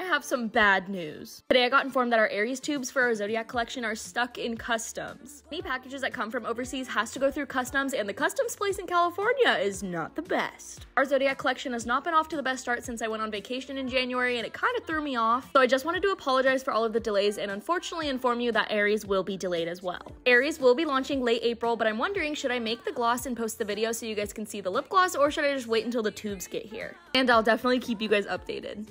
I have some bad news. Today I got informed that our Aries tubes for our Zodiac collection are stuck in customs. Any packages that come from overseas has to go through customs and the customs place in California is not the best. Our Zodiac collection has not been off to the best start since I went on vacation in January and it kind of threw me off. So I just wanted to apologize for all of the delays and unfortunately inform you that Aries will be delayed as well. Aries will be launching late April, but I'm wondering should I make the gloss and post the video so you guys can see the lip gloss or should I just wait until the tubes get here? And I'll definitely keep you guys updated.